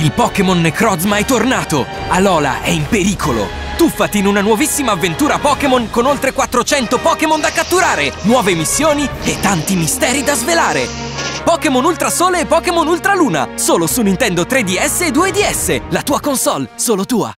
Il Pokémon Necrozma è tornato! Alola è in pericolo! Tuffati in una nuovissima avventura Pokémon con oltre 400 Pokémon da catturare, nuove missioni e tanti misteri da svelare! Pokémon Ultra Sole e Pokémon Ultra Luna, solo su Nintendo 3DS e 2DS, la tua console, solo tua!